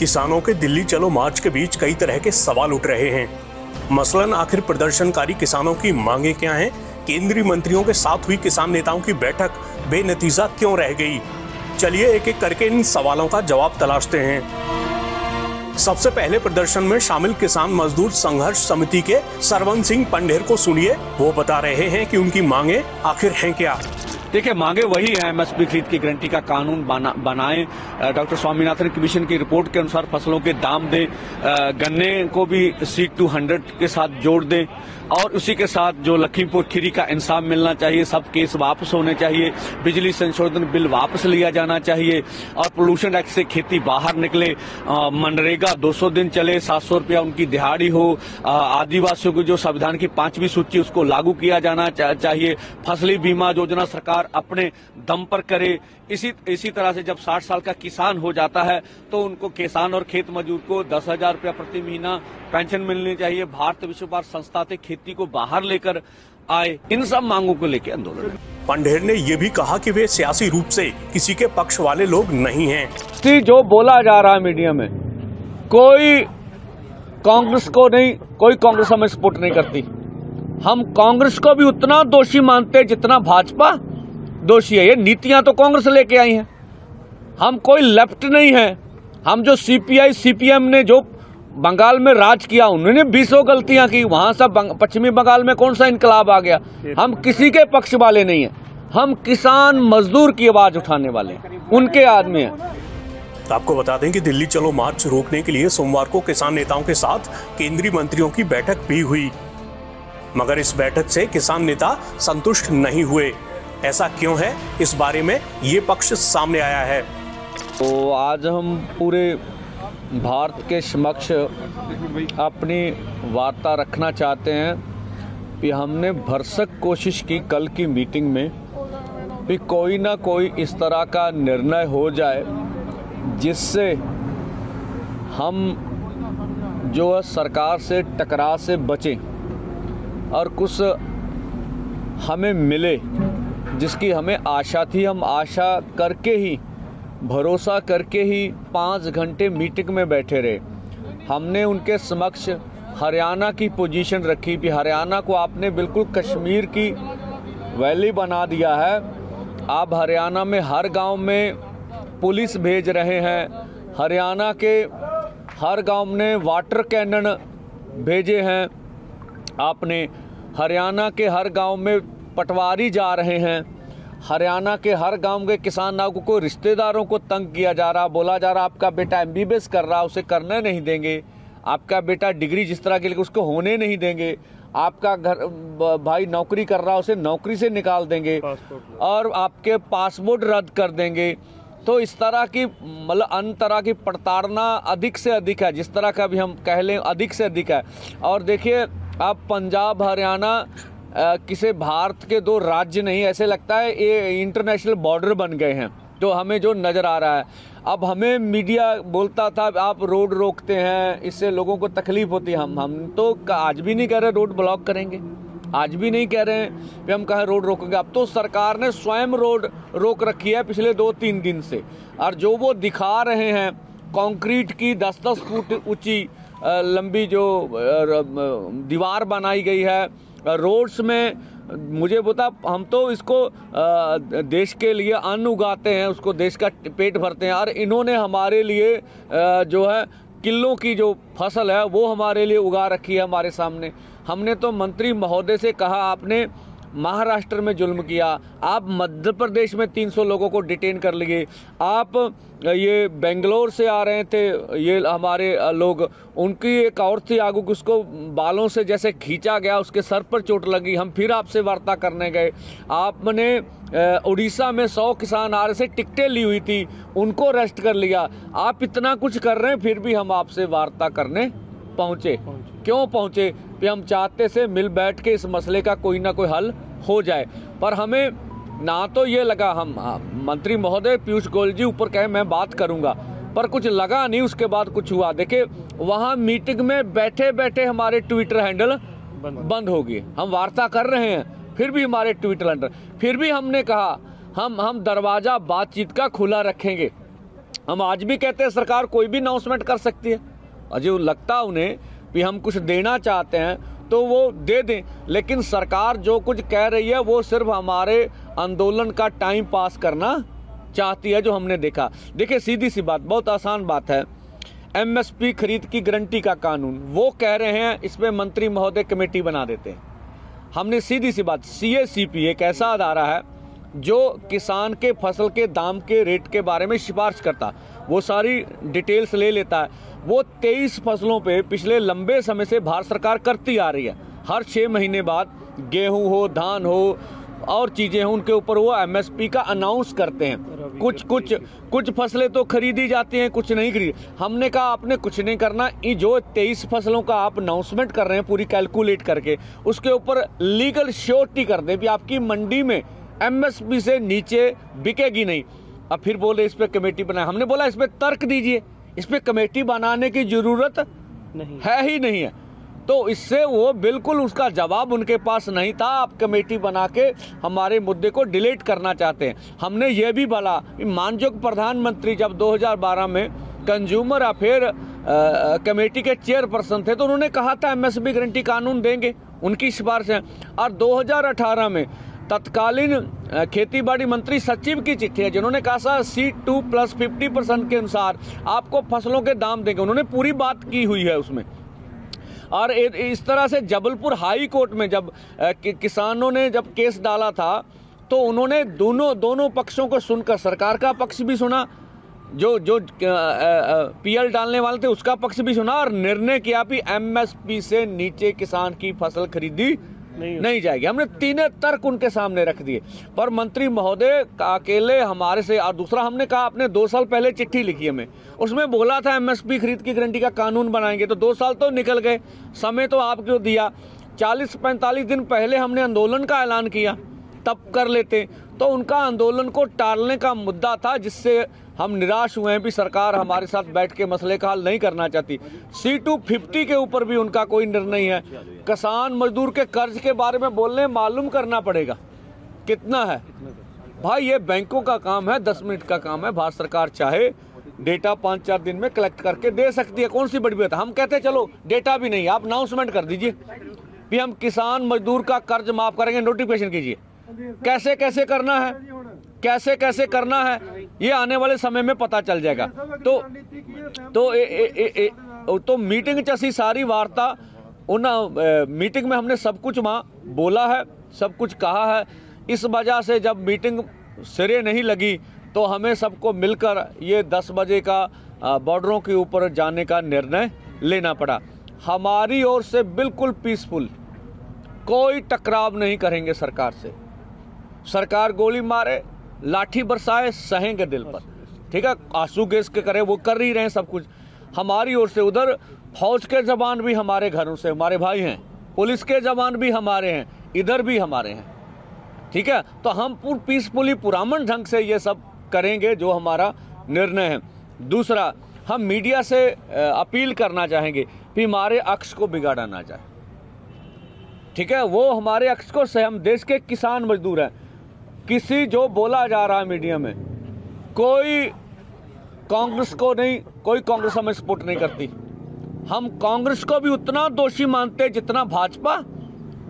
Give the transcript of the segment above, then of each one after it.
किसानों के दिल्ली चलो मार्च के बीच कई तरह के सवाल उठ रहे हैं। मसलन आखिर प्रदर्शनकारी किसानों की मांगे क्या हैं? केंद्रीय मंत्रियों के साथ हुई किसान नेताओं की बैठक, बेनतीजा क्यों रह गई? चलिए एक एक करके इन सवालों का जवाब तलाशते हैं। सबसे पहले प्रदर्शन में शामिल किसान मजदूर संघर्ष समिति के सरवन सिंह पंडेर को सुनिए। वो बता रहे हैं कि उनकी मांगे आखिर हैं क्या? देखिए मांगे वही है एमएसपी खरीद की गारंटी का कानून बना, बनाएँ। डॉक्टर स्वामीनाथन कमीशन की रिपोर्ट के अनुसार फ़सलों के दाम दें गन्ने को भी सी टू हंड्रेड के साथ जोड़ दें। और उसी के साथ जो लखीमपुर खीरी का इंसाफ मिलना चाहिए सब केस वापस होने चाहिए बिजली संशोधन बिल वापस लिया जाना चाहिए और पोल्यूशन एक्ट से खेती बाहर निकले मनरेगा 200 दिन चले 700 रुपया उनकी दिहाड़ी हो आदिवासियों की जो संविधान की पांचवी सूची उसको लागू किया जाना चाहिए फसली बीमा योजना सरकार अपने दम पर करे। इसी इसी तरह से जब 60 साल का किसान हो जाता है तो उनको किसान और खेत मजदूर को दस हज़ार रूपया प्रति महीना पेंशन मिलनी चाहिए। भारत विश्व व्यापार संस्था से खेती को बाहर लेकर आए। इन सब मांगों को लेकर आंदोलन। पंडेर ने ये भी कहा कि वे सियासी रूप से किसी के पक्ष वाले लोग नहीं हैं। जो बोला जा रहा है मीडिया में कोई कांग्रेस को नहीं कोई कांग्रेस हमें सपोर्ट नहीं करती। हम कांग्रेस को भी उतना दोषी मानते जितना भाजपा दोषी है, ये नीतियाँ तो कांग्रेस लेके आई हैं। हम कोई लेफ़्ट नहीं है। हम जो सीपीआई सीपीएम ने जो बंगाल में राज किया, उन्होंने बीसों गलतियाँ की। वहाँ सब पश्चिमी बंगाल में कौन सा इनकलाब आ गया? हम किसी के पक्ष वाले नहीं है। हम किसान मजदूर की आवाज़ उठाने वाले उनके आदमी हैं। आपको बता दें कि दिल्ली चलो मार्च रोकने के लिए सोमवार को किसान नेताओं के साथ केंद्रीय मंत्रियों की बैठक भी हुई। मगर इस बैठक से किसान नेता संतुष्ट नहीं हुए। ऐसा क्यों है? इस बारे में ये पक्ष सामने आया है। तो आज हम पूरे भारत के समक्ष अपनी वार्ता रखना चाहते हैं कि हमने भरसक कोशिश की कल की मीटिंग में कि कोई ना कोई इस तरह का निर्णय हो जाए, जिससे हम जो है सरकार से टकराव से बचें और कुछ हमें मिले। जिसकी हमें आशा थी, हम आशा करके ही, भरोसा करके ही पाँच घंटे मीटिंग में बैठे रहे। हमने उनके समक्ष हरियाणा की पोजीशन रखी कि हरियाणा को आपने बिल्कुल कश्मीर की वैली बना दिया है। आप हरियाणा में हर गाँव में पुलिस भेज रहे हैं। हरियाणा के हर गाँव में वाटर कैनन भेजे हैं। आपने हरियाणा के हर गाँव में पटवारी जा रहे हैं। हरियाणा के हर गाँव के किसान को रिश्तेदारों को तंग किया जा रहा बोला जा रहा आपका बेटा एमबीबीएस कर रहा उसे करने नहीं देंगे। आपका बेटा डिग्री जिस तरह के लिए उसको होने नहीं देंगे। आपका घर भाई नौकरी कर रहा उसे नौकरी से निकाल देंगे और आपके पासपोर्ट रद्द कर देंगे। तो इस तरह की मतलब अन्य तरह की प्रताड़ना अधिक से अधिक है जिस तरह का भी हम कह लें अधिक से अधिक है। और देखिए आप पंजाब हरियाणा किसी भारत के दो राज्य नहीं, ऐसे लगता है ये इंटरनेशनल बॉर्डर बन गए हैं तो हमें जो नज़र आ रहा है। अब हमें मीडिया बोलता था, आप रोड रोकते हैं, इससे लोगों को तकलीफ़ होती है। हम हम तो आज भी नहीं कह रहे रोड ब्लॉक करेंगे। आज भी नहीं कह रहे हैं कि हम कहें रोड रोकेंगे। अब तो सरकार ने स्वयं रोड रोक रखी है पिछले दो तीन दिन से। और जो वो दिखा रहे हैं कंक्रीट की दस दस फुट ऊँची लंबी जो दीवार बनाई गई है रोड्स में, मुझे बता हम तो इसको देश के लिए अन्न उगाते हैं, उसको देश का पेट भरते हैं। और इन्होंने हमारे लिए जो है किलों की जो फ़सल है, वो हमारे लिए उगा रखी है हमारे सामने। हमने तो मंत्री महोदय से कहा, आपने महाराष्ट्र में जुल्म किया। आप मध्य प्रदेश में 300 लोगों को डिटेन कर लिए। आप ये बेंगलोर से आ रहे थे, ये हमारे लोग। उनकी एक और थी आगू उसको बालों से जैसे खींचा गया, उसके सर पर चोट लगी। हम फिर आपसे वार्ता करने गए। आपने उड़ीसा में सौ किसान आ रहे से टिकटें ली हुई थी, उनको रेस्ट कर लिया। आप इतना कुछ कर रहे हैं, फिर भी हम आपसे वार्ता करने पहुँचे। क्यों पहुँचे? कि हम चाहते से मिल बैठ के इस मसले का कोई ना कोई हल हो जाए। पर हमें ना तो ये लगा हम मंत्री महोदय पीयूष गोयल जी ऊपर कहे मैं बात करूँगा। पर कुछ लगा नहीं उसके बाद कुछ हुआ। देखिए वहाँ मीटिंग में बैठे बैठे हमारे ट्विटर हैंडल बंद। हो गए। हम वार्ता कर रहे हैं फिर भी हमारे ट्विटर हैंडल। फिर भी हमने कहा हम हम दरवाज़ा बातचीत का खुला रखेंगे। हम आज भी कहते हैं सरकार कोई भी अनाउंसमेंट कर सकती है। और जो लगता उन्हें कि हम कुछ देना चाहते हैं तो वो दे दें। लेकिन सरकार जो कुछ कह रही है, वो सिर्फ़ हमारे आंदोलन का टाइम पास करना चाहती है, जो हमने देखा। देखिए, सीधी सी बात, बहुत आसान बात है। एमएसपी खरीद की गारंटी का कानून, वो कह रहे हैं, इसमें मंत्री महोदय कमेटी बना देते हैं। हमने सीधी सी बात सी ए सी पी एक ऐसा अदारा है, जो किसान के फ़सल के, दाम के, रेट के बारे में सिफारिश करता। वो सारी डिटेल्स ले लेता है। वो तेईस फ़सलों पे पिछले लंबे समय से भारत सरकार करती आ रही है। हर छः महीने बाद गेहूँ हो धान हो और चीज़ें हों उनके ऊपर वो एमएसपी का अनाउंस करते हैं। कुछ कुछ कुछ फ़सलें तो खरीदी जाती हैं कुछ नहीं खरीदी। हमने कहा आपने कुछ नहीं करना। ये जो तेईस फ़सलों का आप अनाउंसमेंट कर रहे हैं पूरी कैलकुलेट करके उसके ऊपर लीगल श्योरिटी कर दें कि आपकी मंडी में एमएसपी से नीचे बिकेगी नहीं। अब फिर बोले इस पर कमेटी बनाए। हमने बोला इस पर तर्क दीजिए। इस पर कमेटी बनाने की ज़रूरत नहीं। है ही नहीं है। तो इससे वो बिल्कुल उसका जवाब उनके पास नहीं था। आप कमेटी बना के हमारे मुद्दे को डिलीट करना चाहते हैं। हमने ये भी बोला मानजोग प्रधानमंत्री जब 2012 में कंज्यूमर अफेयर कमेटी के चेयरपर्सन थे तो उन्होंने कहा था एमएसपी गारंटी कानून देंगे। उनकी सिफारिश है। और 2018 में तत्कालीन खेती बाड़ी मंत्री सचिव की चिट्ठी है, जिन्होंने कहा था C two plus fifty percent के अनुसार आपको फ़सलों के दाम देंगे। उन्होंने पूरी बात की हुई है उसमें। और इस तरह से जबलपुर हाई कोर्ट में जब किसानों ने जब केस डाला था तो उन्होंने दोनों दोनों पक्षों को सुनकर, सरकार का पक्ष भी सुना, जो जो पीएल डालने वाले थे, उसका पक्ष भी सुना और निर्णय किया कि एमएसपी से नीचे किसान की फ़सल खरीदी नहीं, नहीं जाएगी। हमने तीनों तर्क उनके सामने रख दिए। पर मंत्री महोदय अकेले हमारे से और दूसरा हमने कहा आपने दो साल पहले चिट्ठी लिखी हमें। उसमें बोला था एमएसपी खरीद की गारंटी का कानून बनाएँगे। तो दो साल तो निकल गए। समय तो आप क्यों दिया? चालीस पैंतालीस दिन पहले हमने आंदोलन का ऐलान किया तब कर लेते। तो उनका आंदोलन को टालने का मुद्दा था जिससे हम निराश हुए हैं भी सरकार हमारे साथ बैठ के मसले का हल नहीं करना चाहती। सी टू फिफ्टी के ऊपर भी उनका कोई निर्णय है। किसान मजदूर के कर्ज के बारे में बोलने मालूम करना पड़ेगा। कितना है? भाई, ये बैंकों का काम है, दस मिनट का काम है। भारत सरकार चाहे डेटा पाँच चार दिन में कलेक्ट करके दे सकती है। कौन सी बड़ी बात हम कहते हैं, चलो, डेटा भी नहीं, आप अनाउंसमेंट कर दीजिए भी हम किसान मजदूर का कर्ज माफ़ करेंगे। नोटिफिकेशन कीजिए। कैसे कैसे करना है? कैसे कैसे करना है ये आने वाले समय में पता चल जाएगा। तो तो ए, ए, ए, ए, तो मीटिंग च सारी वार्ता उन मीटिंग में हमने सब कुछ वहाँ बोला है सब कुछ कहा है। इस वजह से जब मीटिंग सिरे नहीं लगी तो हमें सबको मिलकर ये 10 बजे का बॉर्डरों के ऊपर जाने का निर्णय लेना पड़ा। हमारी ओर से बिल्कुल पीसफुल कोई टकराव नहीं करेंगे सरकार से। सरकार गोली मारे लाठी बरसाए, सहेंगे दिल पर। ठीक है? आँसू गैस के करे, वो कर ही रहे हैं सब कुछ। हमारी ओर से उधर, फौज के जवान भी हमारे घरों से, हमारे भाई हैं। पुलिस के जवान भी हमारे हैं, इधर भी हमारे हैं। ठीक है? तो हम पूर, पीसफुली पुरामन ढंग से ये सब करेंगे, जो हमारा निर्णय है। दूसरा, हम मीडिया से अपील करना चाहेंगे कि हमारे अक्ष को बिगाड़ा ना जाए। ठीक है? वो हमारे अक्ष को से हम देश के किसान मजदूर हैं। किसी जो बोला जा रहा है मीडिया में, कोई कांग्रेस को नहीं, कोई कांग्रेस हमें सपोर्ट नहीं करती। हम कांग्रेस को भी उतना दोषी मानते हैं जितना भाजपा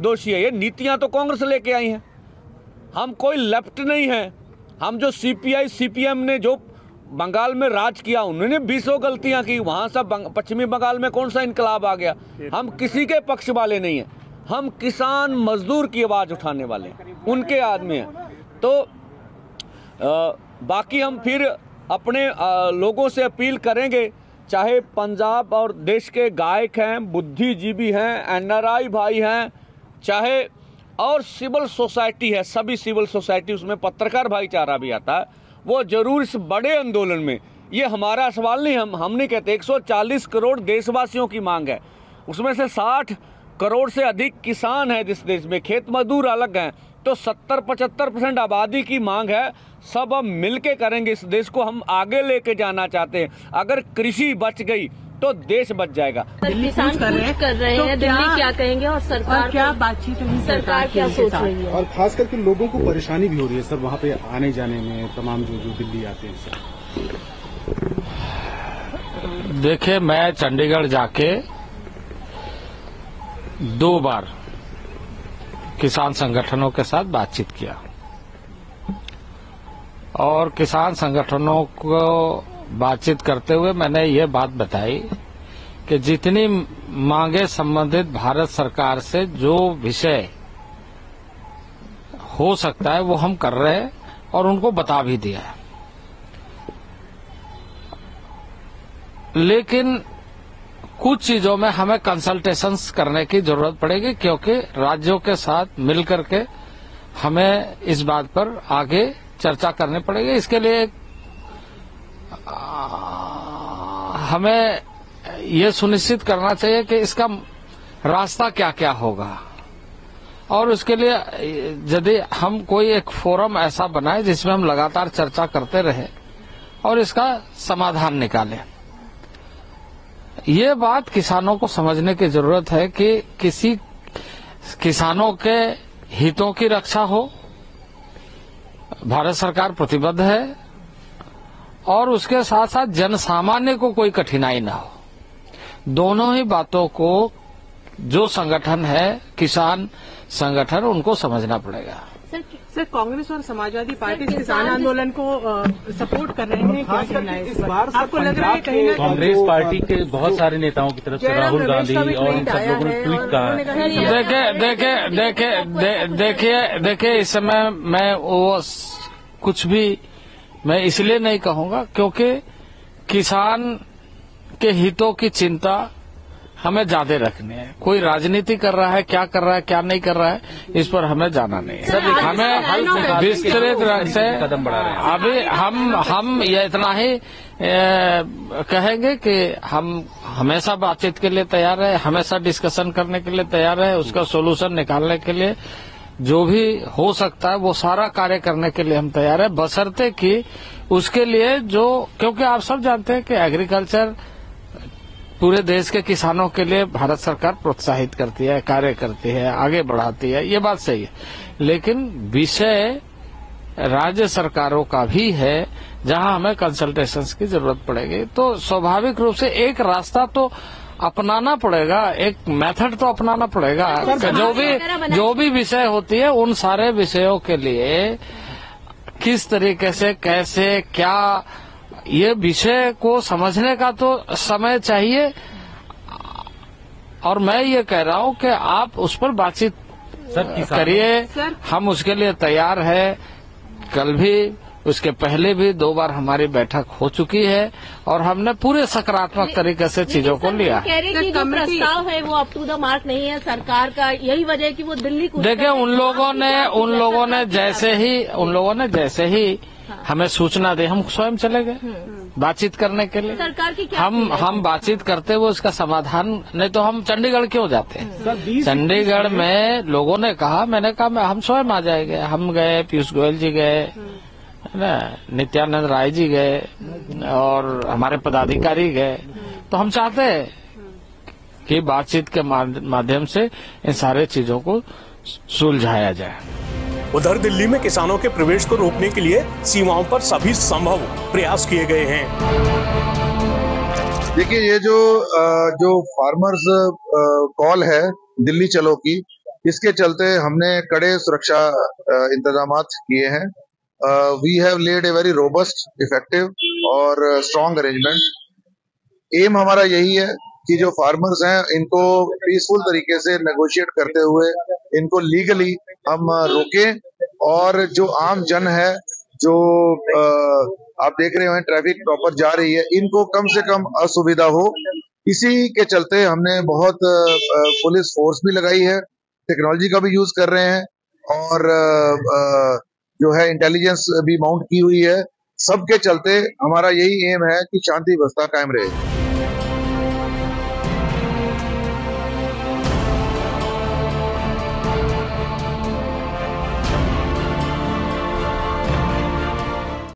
दोषी है। ये नीतियाँ तो कांग्रेस लेके आई हैं। हम कोई लेफ़्ट नहीं है। हम जो सीपीआई सीपीएम ने जो बंगाल में राज किया, उन्होंने बीसों गलतियाँ की। वहाँ सब पश्चिमी बंगाल में कौन सा इनकलाब आ गया? हम किसी के पक्ष वाले नहीं हैं। हम किसान मजदूर की आवाज़ उठाने वाले उनके आदमी हैं। तो आ, बाकी हम फिर अपने आ, लोगों से अपील करेंगे चाहे पंजाब और देश के गायक हैं बुद्धिजीवी हैं एनआरआई भाई हैं चाहे और सिविल सोसाइटी है सभी सिविल सोसाइटी उसमें पत्रकार भाईचारा भी आता है वो ज़रूर इस बड़े आंदोलन में ये हमारा सवाल नहीं हम हम नहीं कहते 140 करोड़ देशवासियों की मांग है उसमें से 60 करोड़ से अधिक किसान हैं जिस देश में खेत मजदूर अलग हैं तो 70 पचहत्तर परसेंट आबादी की मांग है। सब हम मिल के करेंगे इस देश को हम आगे लेके जाना चाहते हैं। अगर कृषि बच गई तो देश बच जाएगा। किसान कर रहे हैं। कर रहे तो हैं। दिल्ली क्या कहेंगे? और सरकार और क्या बातचीत सरकार, सरकार क्या सोच रही है? और खास करके लोगों को परेशानी भी हो रही है सर वहाँ पे आने जाने में तमाम जो जो दिल्ली आते हैं सर। देखिए मैं चंडीगढ़ जाके दो बार किसान संगठनों के साथ बातचीत किया। और किसान संगठनों को बातचीत करते हुए मैंने ये बात बताई कि जितनी मांगे संबंधित भारत सरकार से जो विषय हो सकता है वो हम कर रहे हैं और उनको बता भी दिया है। लेकिन कुछ चीज़ों में हमें कंसल्टेशन करने की ज़रूरत पड़ेगी, क्योंकि राज्यों के साथ मिलकर के हमें इस बात पर आगे चर्चा करनी पड़ेगी। इसके लिए हमें ये सुनिश्चित करना चाहिए कि इसका रास्ता क्या क्या होगा। और उसके लिए, यदि हम कोई एक फोरम ऐसा बनाए जिसमें हम लगातार चर्चा करते रहे और इसका समाधान निकालें। ये बात किसानों को समझने की ज़रूरत है कि किसी किसानों के हितों की रक्षा हो। भारत सरकार प्रतिबद्ध है और उसके साथ साथ जन सामान्य को कोई कठिनाई ना हो। दोनों ही बातों को जो संगठन है, किसान संगठन, उनको समझना पड़ेगा। सर कांग्रेस और समाजवादी पार्टी किसान आंदोलन को सपोर्ट कर रहे हैं क्या कहना है इस बार आपको लग रहा है कहीं कांग्रेस पार्टी के बहुत सारे नेताओं की तरफ़ से राहुल गांधी और इन सब लोगों ने ट्वीट कहा देखिए देखिए देखिए देखिए देखिए इस समय मैं वो कुछ भी मैं इसलिए नहीं कहूँगा क्योंकि किसान के हितों की चिंता हमें ज़्यादा रखने है। कोई राजनीति कर रहा है क्या कर रहा है क्या नहीं कर रहा है इस पर हमें जाना नहीं है। हमें विस्तृत से कदम बढ़ा रहे हैं। अभी हम हम ये इतना ही कहेंगे कि हम हमेशा बातचीत के लिए तैयार है हमेशा डिस्कशन करने के लिए तैयार है उसका सोल्यूशन निकालने के लिए जो भी हो सकता है वो सारा कार्य करने के लिए हम तैयार है। बसरते कि उसके लिए जो क्योंकि आप सब जानते हैं कि एग्रीकल्चर पूरे देश के किसानों के लिए भारत सरकार प्रोत्साहित करती है कार्य करती है आगे बढ़ाती है ये बात सही है। लेकिन विषय राज्य सरकारों का भी है जहाँ हमें कंसल्टेशन की ज़रूरत पड़ेगी। तो स्वाभाविक रूप से एक रास्ता तो अपनाना पड़ेगा एक मेथड तो अपनाना पड़ेगा। जो भी जो भी विषय होती है उन सारे विषयों के लिए किस तरीके से कैसे क्या ये विषय को समझने का तो समय चाहिए। और मैं ये कह रहा हूँ कि आप उस पर बातचीत करिए। हम उसके लिए तैयार है। कल भी उसके पहले भी दो बार हमारी बैठक हो चुकी है और हमने पूरे सकारात्मक तरीके से चीज़ों को लिया। कह रहे कि जो प्रस्ताव है वो अप टू द मार्क नहीं है। सरकार का यही वजह है कि वो दिल्ली को देखिए उन लोगों ने उन लोगों ने जैसे ही उन लोगों ने जैसे ही हमें सूचना दे हम स्वयं चले गए बातचीत करने के लिए। सरकार की क्या हम हम बातचीत करते हुए उसका समाधान नहीं तो हम चंडीगढ़ क्यों जाते हैं? चंडीगढ़ में लोगों ने कहा मैंने कहा मैं हम स्वयं आ जाएँगे। हम गए पीयूष गोयल जी गए है ना नित्यानंद राय जी गए और हमारे पदाधिकारी गए। तो हम चाहते हैं कि बातचीत के माध्यम से इन सारे चीज़ों को सुलझाया जाए। उधर दिल्ली में किसानों के प्रवेश को रोकने के लिए सीमाओं पर सभी संभव प्रयास किए गए हैं। देखिए, ये जो जो फार्मर्स कॉल है दिल्ली चलो की, इसके चलते हमने कड़े सुरक्षा इंतज़ाम किए हैं। We have led a very robust effective और स्ट्रॉन्ग अरेंजमेंट एम हमारा यही है कि जो फार्मर्स हैं, इनको पीसफुल तरीके से नेगोशिएट करते हुए, इनको लीगली हम रोके। और जो आम जन है, जो आप देख रहे हैं ट्रैफ़िक प्रॉपर जा रही है, इनको कम से कम असुविधा हो। इसी के चलते हमने बहुत पुलिस फोर्स भी लगाई है, टेक्नोलॉजी का भी यूज़ कर रहे हैं, और जो है, इंटेलिजेंस भी माउंट की हुई है। सबके चलते हमारा यही एम है कि शांति व्यवस्था कायम रहे।